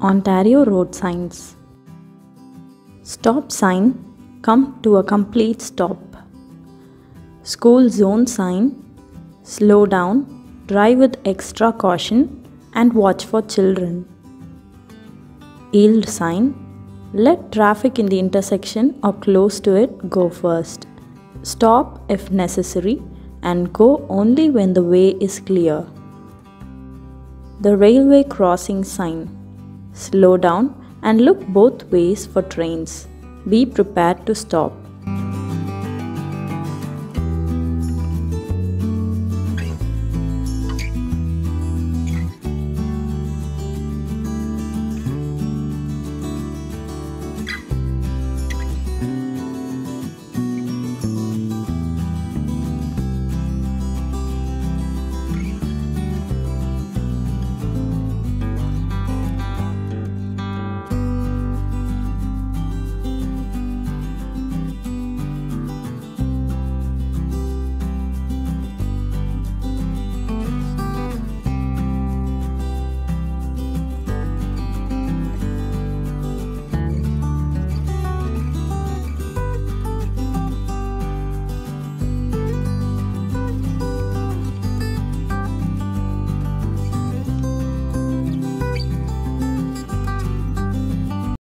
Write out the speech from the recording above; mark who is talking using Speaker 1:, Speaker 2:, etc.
Speaker 1: Ontario road signs. Stop sign, come to a complete stop. School zone sign, slow down, drive with extra caution and watch for children. Yield sign, let traffic in the intersection or close to it go first. Stop if necessary and go only when the way is clear. The railway crossing sign. Slow down and look both ways for trains. Be prepared to stop.